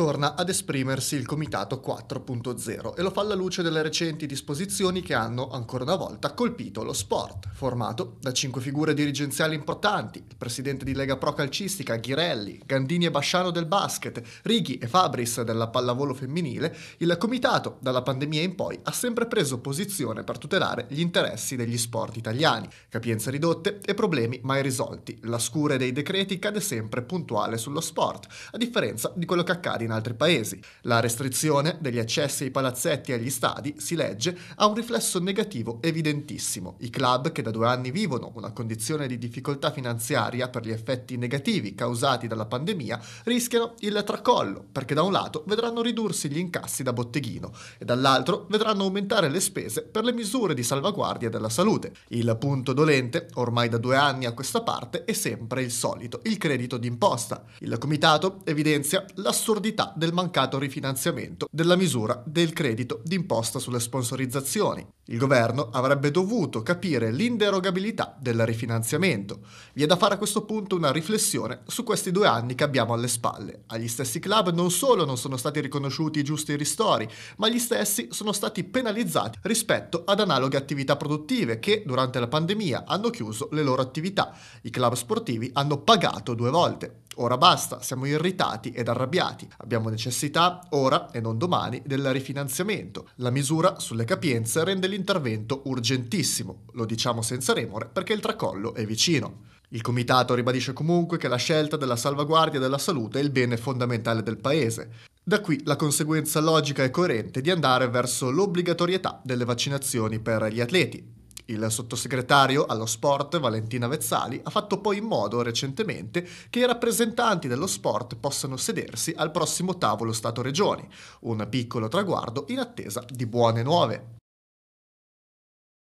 torna ad esprimersi il Comitato 4.0 e lo fa alla luce delle recenti disposizioni che hanno ancora una volta colpito lo sport, formato da cinque figure dirigenziali importanti, il presidente di Lega Pro Calcistica Ghirelli, Gandini e Basciano del basket, Righi e Fabris della pallavolo femminile, il Comitato dalla pandemia in poi ha sempre preso posizione per tutelare gli interessi degli sport italiani, capienze ridotte e problemi mai risolti. La scure dei decreti cade sempre puntuale sullo sport, a differenza di quello che accade in altri paesi. La restrizione degli accessi ai palazzetti e agli stadi, si legge, ha un riflesso negativo evidentissimo. I club che da due anni vivono una condizione di difficoltà finanziaria per gli effetti negativi causati dalla pandemia rischiano il tracollo, perché da un lato vedranno ridursi gli incassi da botteghino e dall'altro vedranno aumentare le spese per le misure di salvaguardia della salute. Il punto dolente, ormai da due anni a questa parte, è sempre il solito, il credito d'imposta. Il comitato evidenzia l'assurdità l'assurdità del mancato rifinanziamento della misura del credito d'imposta sulle sponsorizzazioni. Il governo avrebbe dovuto capire l'inderogabilità del rifinanziamento. Vi è da fare a questo punto una riflessione su questi due anni che abbiamo alle spalle. Agli stessi club non solo non sono stati riconosciuti i giusti ristori, ma gli stessi sono stati penalizzati rispetto ad analoghe attività produttive che durante la pandemia hanno chiuso le loro attività. I club sportivi hanno pagato due volte. Ora basta, siamo irritati ed arrabbiati. Abbiamo necessità, ora e non domani, del rifinanziamento. La misura sulle capienze rende l'intervento urgentissimo. Lo diciamo senza remore perché il tracollo è vicino. Il comitato ribadisce comunque che la scelta della salvaguardia della salute è il bene fondamentale del Paese. Da qui la conseguenza logica e coerente di andare verso l'obbligatorietà delle vaccinazioni per gli atleti, il sottosegretario allo sport Valentina Vezzali ha fatto poi in modo recentemente che i rappresentanti dello sport possano sedersi al prossimo tavolo Stato-Regioni, un piccolo traguardo in attesa di buone nuove.